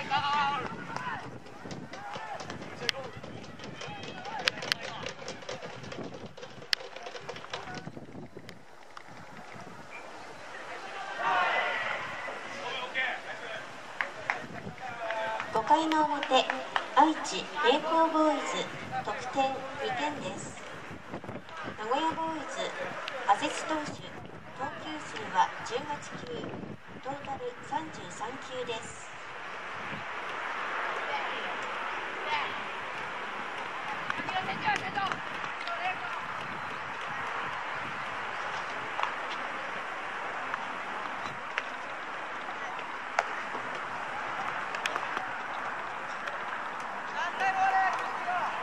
5回の表愛知栄光ボーイズ得点2点です。名古屋ボーイズ阿節投手投球数は18球トータル33球です。